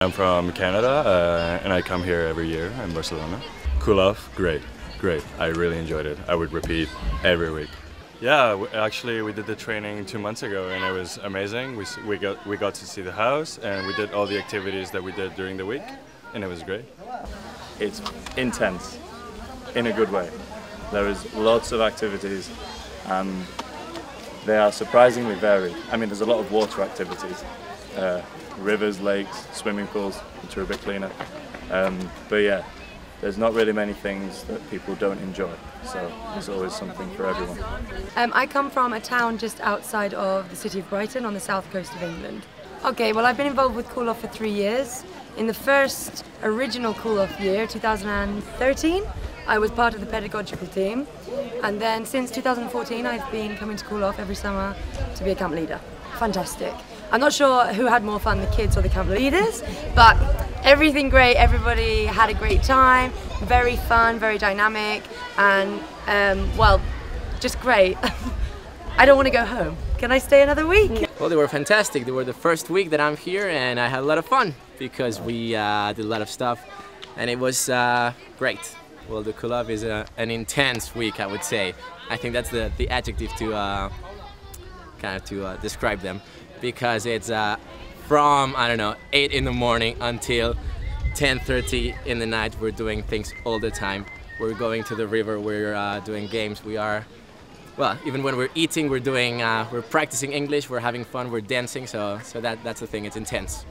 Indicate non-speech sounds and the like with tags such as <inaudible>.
I'm from Canada uh, and I come here every year in Barcelona. Cool Off, great, great. I really enjoyed it. I would repeat every week. Yeah, w- actually we did the training two months ago and it was amazing. We, we, got, we got to see the house and we did all the activities that we did during the week and it was great. It's intense in a good way. There is lots of activities and they are surprisingly varied. I mean, there's a lot of water activities, uh, rivers, lakes, swimming pools, which are a bit cleaner. Um, but yeah, there's not really many things that people don't enjoy. So there's always something for everyone. Um, I come from a town just outside of the city of Brighton on the south coast of England. Okay, well, I've been involved with Cool Off for three years. In the first original Cool Off year, 2013, I was part of the pedagogical team. And then since 2014, I've been coming to Cool Off every summer to be a camp leader. Fantastic. I'm not sure who had more fun, the kids or the camp leaders, but everything great. Everybody had a great time. Very fun, very dynamic, and um, well, just great. <laughs> I don't want to go home. Can I stay another week? Well, they were fantastic. They were the first week that I'm here, and I had a lot of fun because we uh, did a lot of stuff, and it was uh, great. Well, the Cool Off is a, an intense week, I would say. I think that's the, the adjective to uh, kind of to uh, describe them, because it's uh, from I don't know 8 in the morning until 10:30 in the night. We're doing things all the time. We're going to the river. We're uh, doing games. We are well, even when we're eating, we're doing, uh, we're practicing English, we're having fun, we're dancing, so, so that, that's the thing, it's intense.